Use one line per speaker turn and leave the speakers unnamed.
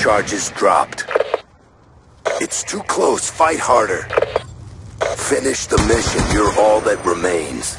Charges dropped. It's too close. Fight harder. Finish the mission. You're all that remains.